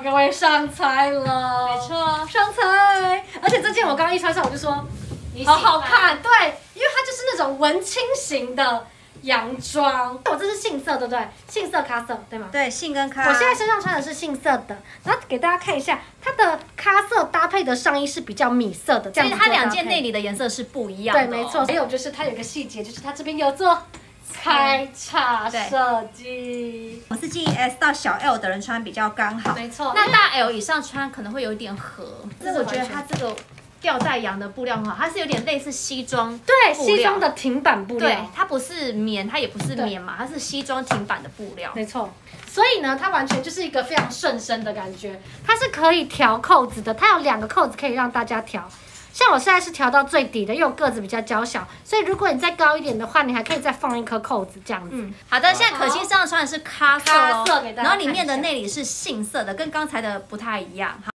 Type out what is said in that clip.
各位上菜了，没错，上菜。而且这件我刚刚一穿上，我就说好好看，对，因为它就是那种文青型的洋装。我这是杏色，对不对？杏色咖色，对吗？对，杏跟咖。我现在身上穿的是杏色的，然后给大家看一下，它的咖色搭配的上衣是比较米色的，所以它两件内里的颜色是不一样的。对，没错。还有就是它有个细节，就是它这边有做。开叉设计，我是建议 S 到小 L 的人穿比较刚好，没错。那大 L 以上穿可能会有一点合。但是我觉得它这个吊带羊的布料很好，它是有点类似西装，对，西装的挺板布料。对，它不是棉，它也不是棉嘛，它是西装挺板的布料。没错。所以呢，它完全就是一个非常顺身的感觉，它是可以调扣子的，它有两个扣子可以让大家调。像我现在是调到最底的，因为我个子比较娇小，所以如果你再高一点的话，你还可以再放一颗扣子这样子。嗯，好的，现在可心身上穿的是咖色，然后里面的内里是杏色的，跟刚才的不太一样。好。